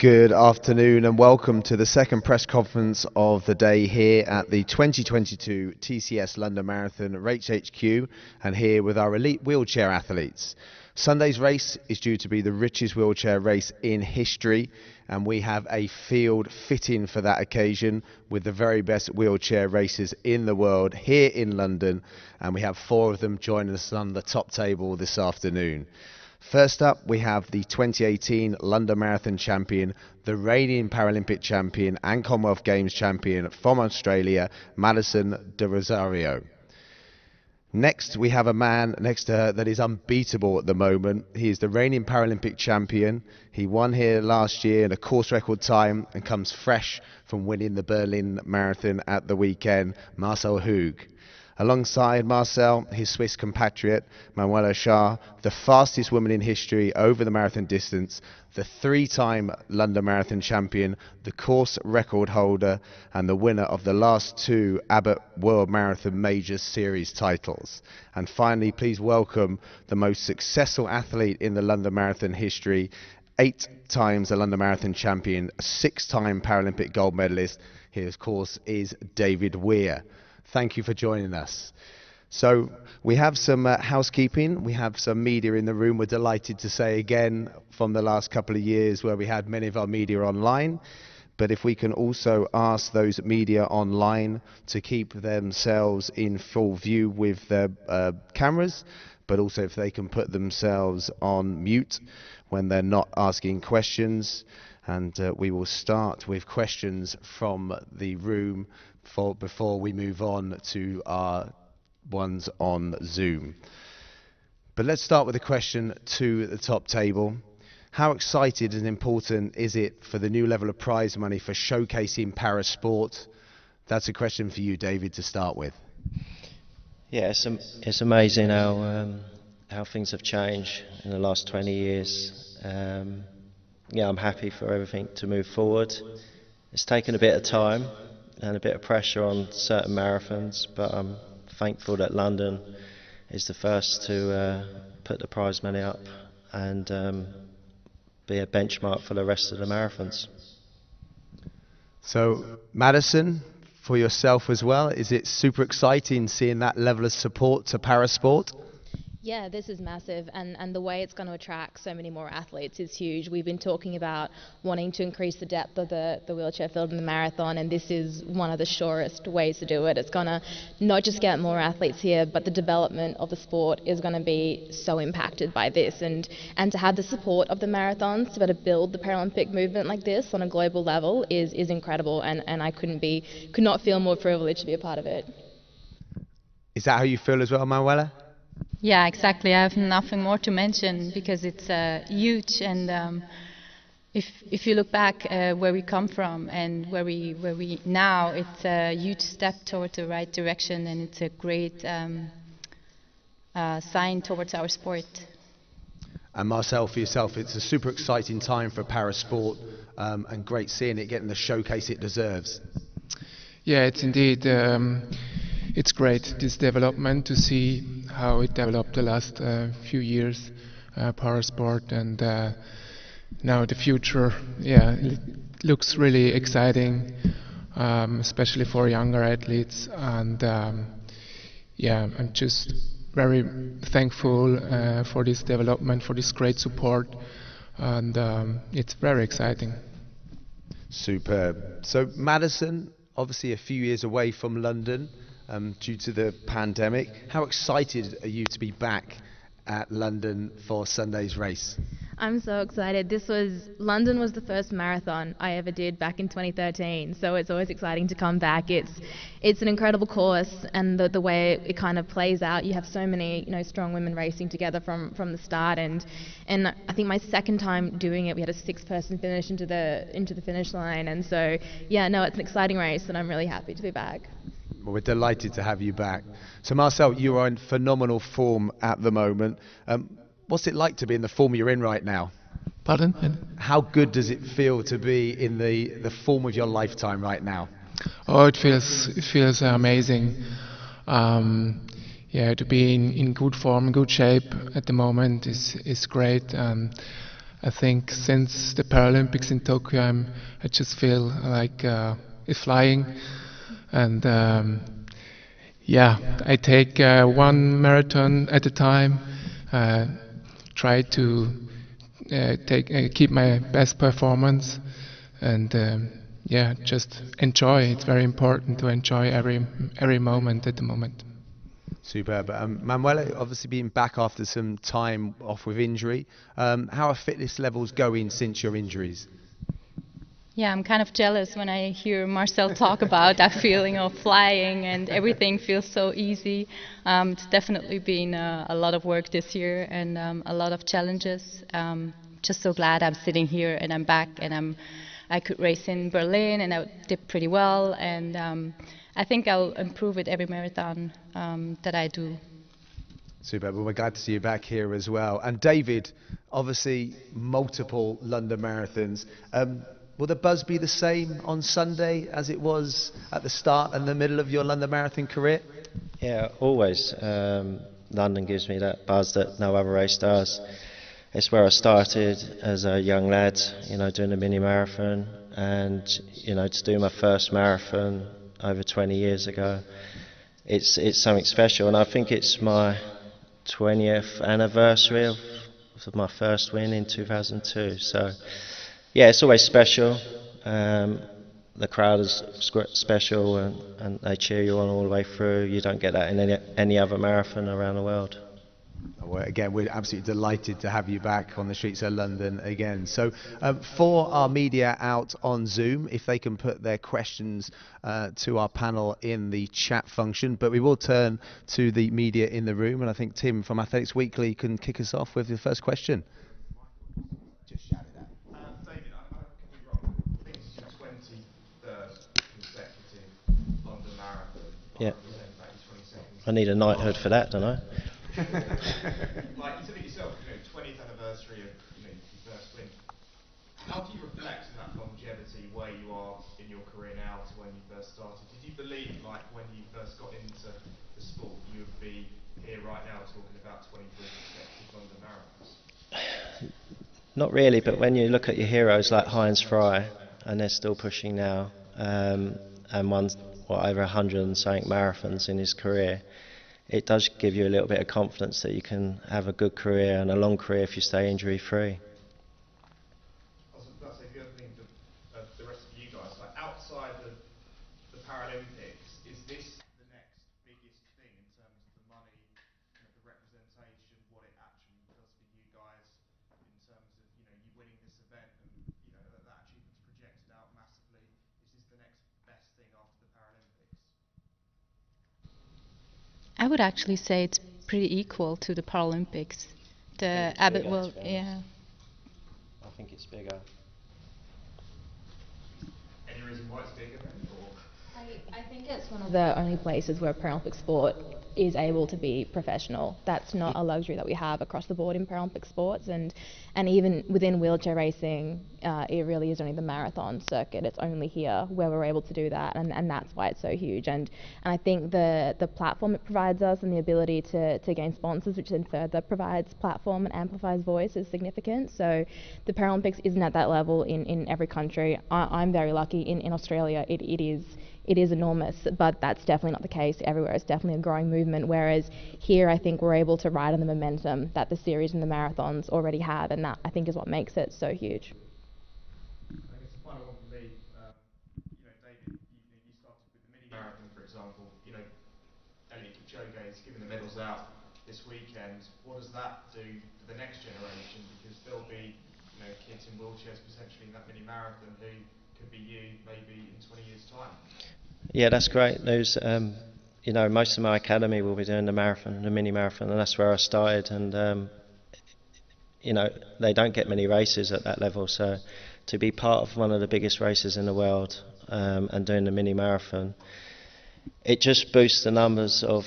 Good afternoon and welcome to the second press conference of the day here at the 2022 TCS London Marathon Race HQ and here with our elite wheelchair athletes. Sunday's race is due to be the richest wheelchair race in history and we have a field fitting for that occasion with the very best wheelchair races in the world here in London and we have four of them joining us on the top table this afternoon. First up, we have the 2018 London Marathon champion, the reigning Paralympic champion and Commonwealth Games champion from Australia, Maddison De Rozario. Next, we have a man next to her that is unbeatable at the moment. He is the reigning Paralympic champion. He won here last year in a course record time and comes fresh from winning the Berlin Marathon at the weekend, Marcel Hug. Alongside Marcel, his Swiss compatriot, Manuela Schär, the fastest woman in history over the marathon distance, the three time London Marathon champion, the course record holder, and the winner of the last two Abbott World Marathon Majors Series titles. And finally, please welcome the most successful athlete in the London Marathon history, eight times a London Marathon champion, six time Paralympic gold medalist. Of course, is David Weir. Thank you for joining us. So we have some uh, housekeeping. We have some media in the room. We're delighted to say again from the last couple of years where we had many of our media online. But if we can also ask those media online to keep themselves in full view with their uh, cameras, but also if they can put themselves on mute when they're not asking questions. And uh, we will start with questions from the room for, before we move on to our ones on Zoom. But let's start with a question to the top table. How excited and important is it for the new level of prize money for showcasing para sport? That's a question for you, David, to start with. Yeah, it's, it's amazing how um, how things have changed in the last 20 years. Um, yeah, I'm happy for everything to move forward. It's taken a bit of time, and a bit of pressure on certain marathons, but I'm thankful that London is the first to uh, put the prize money up and um, be a benchmark for the rest of the marathons. So, Maddison, for yourself as well, is it super exciting seeing that level of support to parasport? Yeah, this is massive, and, and the way it's going to attract so many more athletes is huge. We've been talking about wanting to increase the depth of the, the wheelchair field in the marathon, and this is one of the surest ways to do it. It's going to not just get more athletes here, but the development of the sport is going to be so impacted by this. And, and to have the support of the marathons to be able to build the Paralympic movement like this on a global level is, is incredible, and, and I couldn't be, could not feel more privileged to be a part of it. Is that how you feel as well, Manuela? Yeah, exactly. I have nothing more to mention because it's uh, huge, and um, if if you look back uh, where we come from and where we where we now, it's a huge step towards the right direction, and it's a great um, uh, sign towards our sport. And Marcel, for yourself, it's a super exciting time for parasport, um, and great seeing it getting the showcase it deserves. Yeah, it's indeed. Um, it's great this development to see how it developed the last uh, few years, uh, parasport, and uh, now the future. Yeah, it looks really exciting, um, especially for younger athletes. And um, yeah, I'm just very thankful uh, for this development, for this great support, and um, it's very exciting. Superb. So Maddison, obviously a few years away from London um, due to the pandemic. How excited are you to be back at London for Sunday's race? I'm so excited. This was London was the first marathon I ever did back in 2013, so it's always exciting to come back. It's it's an incredible course, and the the way it kind of plays out. You have so many you know strong women racing together from from the start, and and I think my second time doing it, we had a six-person finish into the into the finish line, and so yeah, no, it's an exciting race, and I'm really happy to be back. Well, we're delighted to have you back. So, Marcel, you are in phenomenal form at the moment. Um, what's it like to be in the form you're in right now? Pardon? How good does it feel to be in the, the form of your lifetime right now? Oh, it feels it feels amazing. Um, yeah, to be in, in good form, good shape at the moment is is great. Um, I think since the Paralympics in Tokyo, I'm, I just feel like uh, it's flying, and um, yeah, I take uh, one marathon at a time. Uh, try to uh, take uh, keep my best performance, and um, yeah, just enjoy. It's very important to enjoy every every moment at the moment. Superb. Um, Manuela, obviously being back after some time off with injury, um, how are fitness levels going since your injuries? Yeah, I'm kind of jealous when I hear Marcel talk about that feeling of flying and everything feels so easy. Um, it's definitely been uh, a lot of work this year and um, a lot of challenges. Um, just so glad I'm sitting here and I'm back and I'm I could race in Berlin and I did pretty well and um, I think I'll improve it every marathon um, that I do. Super. Well, we're glad to see you back here as well. And David, obviously multiple London marathons. Will the buzz be the same on Sunday as it was at the start and the middle of your London marathon career? Yeah, always. Um, London gives me that buzz that no other race does. It's where I started as a young lad, you know, doing a mini marathon, and you know, to do my first marathon over 20 years ago. It's it's something special, and I think it's my 20th anniversary of, of my first win in 2002. So, yeah, it's always special. Um, the crowd is special, and, and they cheer you on all the way through. You don't get that in any, any other marathon around the world. Well, again, we're absolutely delighted to have you back on the streets of London again. So, um, for our media out on Zoom, if they can put their questions uh, to our panel in the chat function, but we will turn to the media in the room, and I think Tim from Athletics Weekly can kick us off with the first question. Just shout it out. Uh, David, I, I could be wrong. I think it's your 23rd consecutive London Marathon. Yeah. I need a knighthood for that, don't I? like you said it yourself, you know, 20th anniversary of you know, your first win. How do you reflect on that longevity where you are in your career now to when you first started? Did you believe, like when you first got into the sport, you would be here right now talking about 23 consecutive London marathons? Not really, but when you look at your heroes like Heinz Frei, and they're still pushing now, um, and won what over 100 and something marathons in his career it does give you a little bit of confidence that you can have a good career and a long career if you stay injury free. I would actually say it's pretty equal to the Paralympics. The Abbott World, yeah. I think it's bigger. Any reason why it's bigger? I, I think it's one of the only places where Paralympic sport is able to be professional. That's not a luxury that we have across the board in Paralympic sports, and and even within wheelchair racing, uh, it really is only the marathon circuit. It's only here where we're able to do that, and, and that's why it's so huge. And and I think the the platform it provides us and the ability to to gain sponsors, which then further provides platform and amplifies voice, is significant. So the Paralympics isn't at that level in in every country. I, am very lucky in in Australia. It it is it is enormous, but that's definitely not the case everywhere. It's definitely a growing movement, whereas here I think we're able to ride on the momentum that the series and the marathons already have, and that I think is what makes it so huge. Um, you know, David, you you started with the mini marathon, for example, you know, Eliud Kipchoge's giving the medals out this weekend. What does that do for the next generation? Because there'll be you know, kids in wheelchairs potentially in that mini marathon who could be you maybe in 20 years' time. Yeah, that's great news. Um, you know, most of my academy will be doing the marathon, the mini marathon, and that's where I started. And um, you know, they don't get many races at that level, so to be part of one of the biggest races in the world um, and doing the mini marathon, it just boosts the numbers of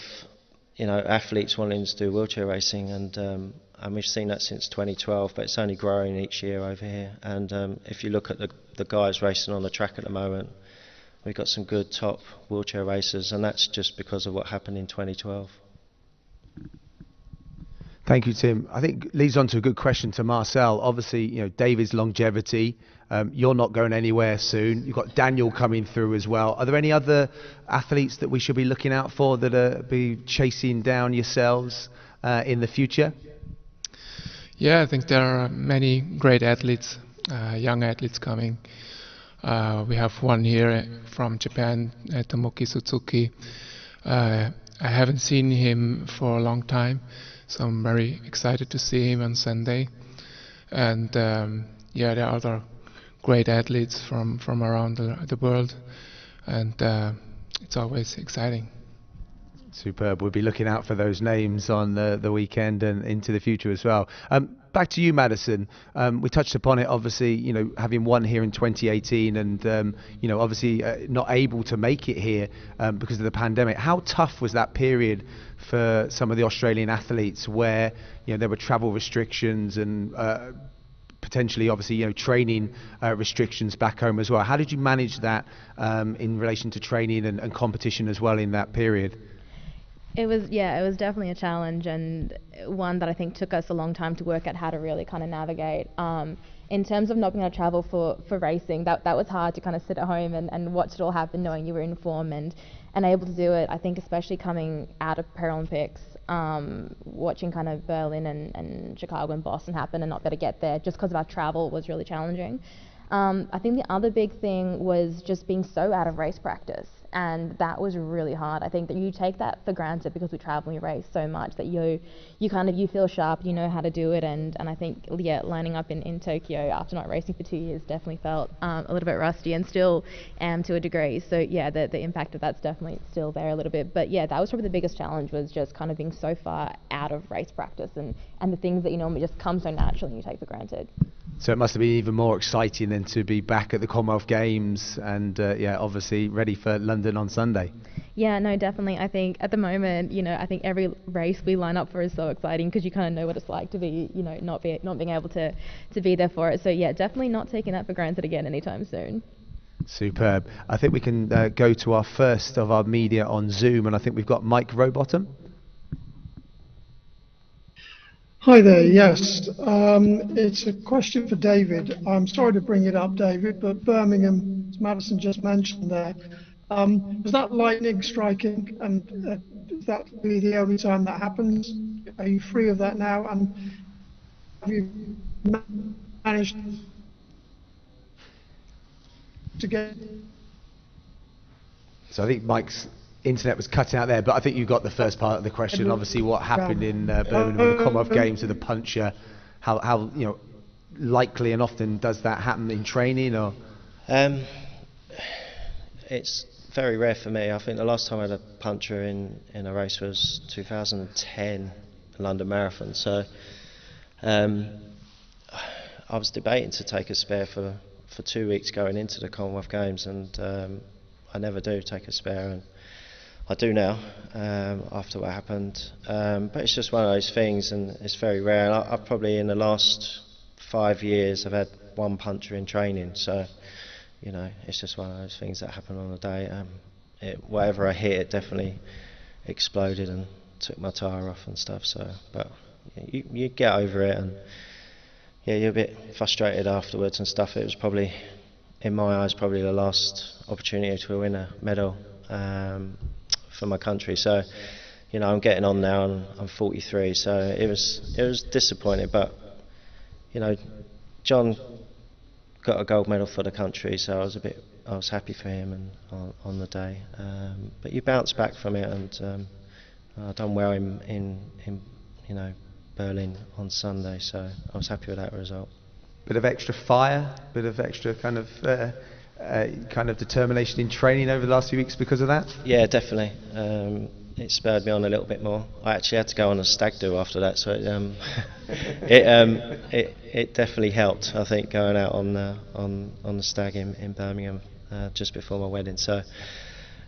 you know athletes wanting to do wheelchair racing, and um, and we've seen that since 2012, but it's only growing each year over here. And um, if you look at the the guys racing on the track at the moment we've got some good top wheelchair racers, and that's just because of what happened in 2012. Thank you, Tim. I think leads on to a good question to Marcel. Obviously, you know David's longevity. Um, you're not going anywhere soon. You've got Daniel coming through as well. Are there any other athletes that we should be looking out for that are be chasing down yourselves uh, in the future? Yeah, I think there are many great athletes, uh, young athletes coming. Uh, we have one here from Japan, uh, Tomoki Suzuki. Uh, I haven't seen him for a long time, so I'm very excited to see him on Sunday. And um, yeah, there are other great athletes from, from around the, the world, and uh, it's always exciting. Superb. We'll be looking out for those names on the, the weekend and into the future as well. Um, back to you, Maddison. Um, we touched upon it, obviously, you know, having won here in 2018 and, um, you know, obviously uh, not able to make it here um, because of the pandemic. How tough was that period for some of the Australian athletes where, you know, there were travel restrictions and uh, potentially, obviously, you know, training uh, restrictions back home as well? How did you manage that um, in relation to training and, and competition as well in that period? It was yeah, it was definitely a challenge and one that I think took us a long time to work out how to really kind of navigate. Um, in terms of not being able to travel for, for racing, that that was hard to kind of sit at home and, and watch it all happen, knowing you were in form and and able to do it. I think especially coming out of Paralympics, um, watching kind of Berlin and, and Chicago and Boston happen and not be able to get there just because of our travel was really challenging. Um, I think the other big thing was just being so out of race practice and that was really hard. I think that you take that for granted because we travel and we race so much that you you kind of you feel sharp, you know how to do it, and and I think yeah, lining up in, in Tokyo after not racing for two years definitely felt um, a little bit rusty and still am to a degree. So yeah, the the impact of that's definitely still there a little bit. But yeah, that was probably the biggest challenge was just kind of being so far out of race practice and and the things that you normally just come so naturally and you take for granted. So it must have been even more exciting than to be back at the Commonwealth Games and uh, yeah, obviously ready for London on Sunday. Yeah, no, definitely. I think at the moment, you know, I think every race we line up for is so exciting because you kind of know what it's like to be, you know, not be not being able to to be there for it. So yeah, definitely not taking that for granted again anytime soon. Superb. I think we can uh, go to our first of our media on Zoom, and I think we've got Mike Rowbottom. Hi there. Yes, um, it's a question for David. I'm sorry to bring it up, David, but Birmingham, as Maddison just mentioned there, um, was that lightning striking, and uh, is that really the only time that happens? Are you free of that now? And have you managed to get? So I think Mike's internet was cutting out there, but I think you got the first part of the question. Obviously, what happened in uh, Birmingham with the Commonwealth Games with the puncher? How, how you know likely and often does that happen in training or? Um, it's very rare for me. I think the last time I had a puncher in, in a race was 2010 London Marathon. So um, I was debating to take a spare for, for two weeks going into the Commonwealth Games, and um, I never do take a spare. And I do now um, after what happened. Um, but it's just one of those things, and it's very rare. I, have probably in the last five years I've had one puncher in training, so you know it's just one of those things that happen on the day. Um, it, whatever I hit, it definitely exploded and took my tyre off and stuff. So, but you, you get over it, and yeah, you're a bit frustrated afterwards and stuff. It was probably, in my eyes, probably the last opportunity to win a medal. Um, for my country. So, you know, I'm getting on now, and I'm 43. So it was it was disappointing, but you know, John got a gold medal for the country, so I was a bit I was happy for him and on, on the day. Um, but you bounce back from it, and um, I done well in, in in you know Berlin on Sunday, so I was happy with that result. Bit of extra fire, bit of extra kind of. Uh, uh, kind of determination in training over the last few weeks because of that? Yeah, definitely. Um, it spurred me on a little bit more. I actually had to go on a stag do after that, so it um, it, um, it, it definitely helped. I think going out on the on on the stag in, in Birmingham uh, just before my wedding. So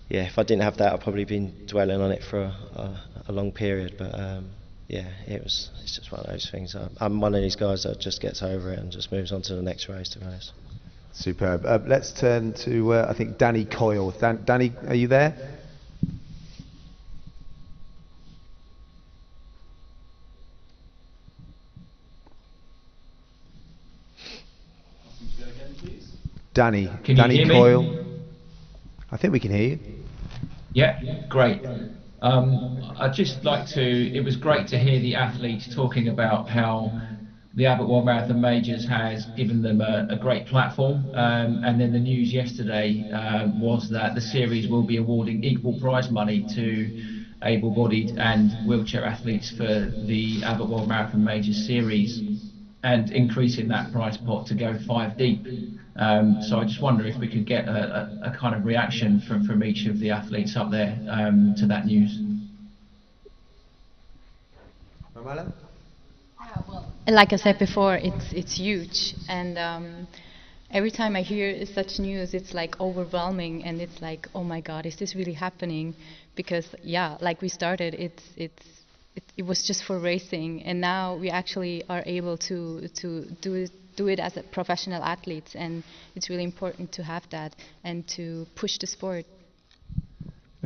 yeah, if I didn't have that, I'd probably been dwelling on it for a, a, a long period. But um, yeah, it was it's just one of those things. I'm, I'm one of these guys that just gets over it and just moves on to the next race. To be honest. Superb. Uh, let's turn to, uh, I think, Danny Coyle. Dan- Danny, are you there? Danny, can Danny Coyle. Me? I think we can hear you. Yeah, great. Um, I'd just like to, it was great to hear the athletes talking about how the Abbott World Marathon Majors has given them a, a great platform. Um, and then the news yesterday uh, was that the series will be awarding equal prize money to able-bodied and wheelchair athletes for the Abbott World Marathon Majors series and increasing that prize pot to go five deep. Um, so I just wonder if we could get a, a, a, kind of reaction from, from each of the athletes up there um, to that news. Like I said before, it's it's huge, and um, every time I hear such news, it's like overwhelming, and it's like, oh my God, is this really happening? Because yeah, like we started, it's it's it, it was just for racing, and now we actually are able to to do it do it as a professional athletes, and it's really important to have that and to push the sport.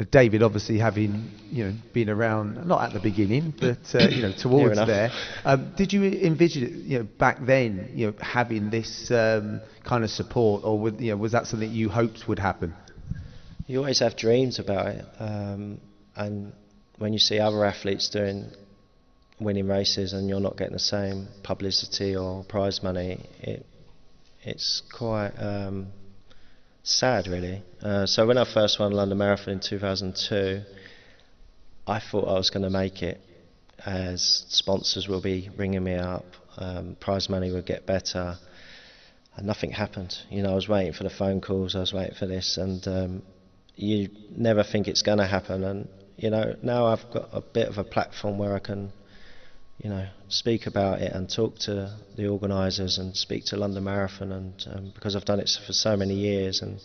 David, obviously having you know been around not at the beginning, but uh, you know towards there, um, did you envision it, you know back then you know having this um, kind of support, or would, you know was that something you hoped would happen? You always have dreams about it, um, and when you see other athletes doing winning races and you're not getting the same publicity or prize money, it it's quite um, sad, really. Uh, so when I first won London Marathon in 2002, I thought I was going to make it, as sponsors will be ringing me up, um, prize money would get better, and nothing happened. You know, I was waiting for the phone calls, I was waiting for this, and um, you never think it's going to happen, and you know, now I've got a bit of a platform where I can, you know, speak about it and talk to the organisers and speak to London Marathon, and um, because I've done it for so many years, and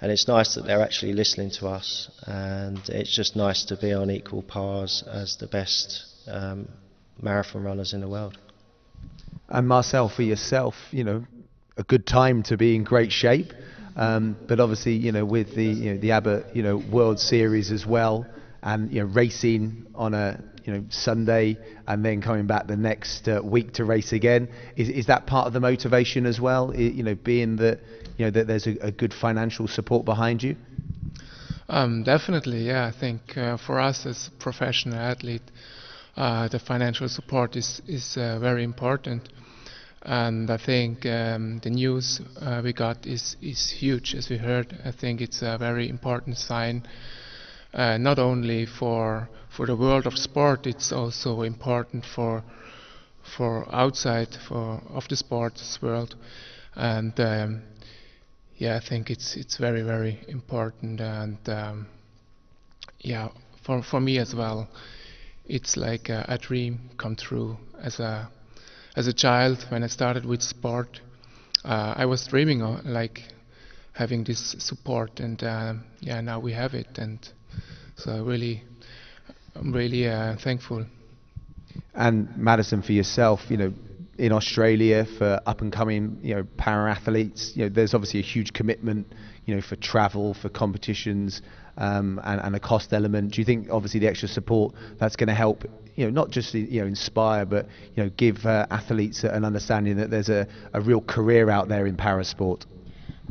and it's nice that they're actually listening to us, and it's just nice to be on equal pars as the best um, marathon runners in the world. And Marcel, for yourself, you know, a good time to be in great shape. Um, but obviously, you know, with the you know, the Abbott you know World Series as well, and you know racing on a you know Sunday and then coming back the next uh, week to race again. Is is that part of the motivation as well? You know being that you know that there's a, a good financial support behind you? Um, definitely yeah. I think uh, for us as professional athlete uh, the financial support is is uh, very important. And I think um, the news uh, we got is is huge. As we heard I think it's a very important sign uh, not only for for the world of sport, it's also important for for outside for of the sports world, and um, yeah, I think it's it's very very important, and um, yeah, for for me as well, it's like a, a, dream come true as a as a child when I started with sport. Uh, I was dreaming of like having this support, and uh, yeah, now we have it, and so really, I'm really uh, thankful. And Maddison, for yourself, you know, in Australia for up and coming, you know, para athletes, you know, there's obviously a huge commitment, you know, for travel, for competitions, um, and, and a cost element. Do you think, obviously, the extra support that's going to help, you know, not just you know inspire, but you know, give uh, athletes an understanding that there's a, a real career out there in para sport?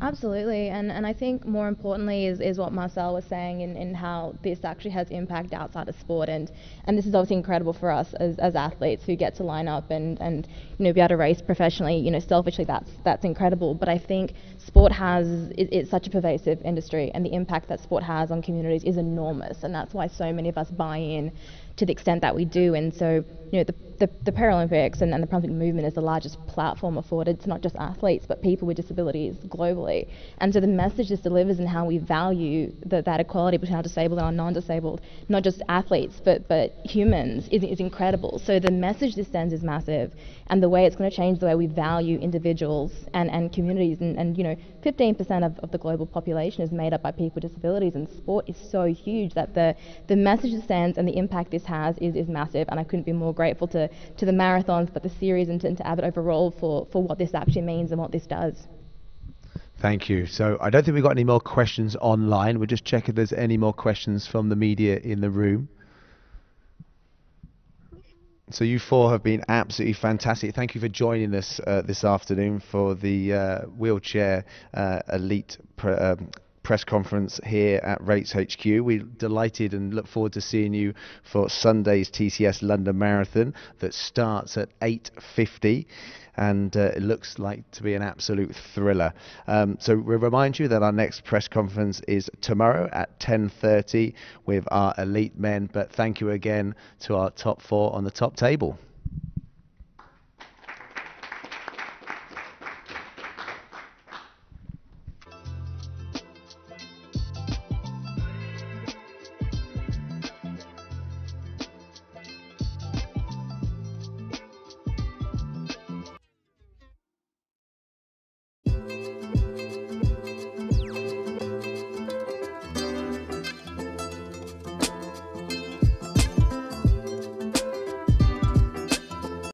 Absolutely, and and I think more importantly is, is what Marcel was saying in, in how this actually has impact outside of sport, and, and this is obviously incredible for us as, as athletes who get to line up and, and you know be able to race professionally. You know, selfishly that's that's incredible, but I think sport has it, it's such a pervasive industry, and the impact that sport has on communities is enormous, and that's why so many of us buy in to the extent that we do. And so, you know, the, the, the Paralympics and, and, the Paralympic movement is the largest platform afforded to not just athletes, but people with disabilities globally. And so the message this delivers and how we value the, that equality between our disabled and our non-disabled, not just athletes, but, but humans, is, is incredible. So the message this sends is massive. And the way it's going to change the way we value individuals and, and communities. And, and, you know, 15% of, of the global population is made up by people with disabilities, and sport is so huge that the, the message this sends and the impact this has is, is massive. And I couldn't be more grateful to, to the marathons, but the series and to, and to Abbott overall for, for what this actually means and what this does. Thank you. So I don't think we've got any more questions online. We'll just check if there's any more questions from the media in the room. So you four have been absolutely fantastic. Thank you for joining us uh, this afternoon for the uh, wheelchair uh, elite um, press conference here at Rates HQ. We're delighted and look forward to seeing you for Sunday's TCS London Marathon that starts at 8:50 and uh, it looks like to be an absolute thriller. Um, so we remind you that our next press conference is tomorrow at 10:30 with our elite men. But thank you again to our top four on the top table.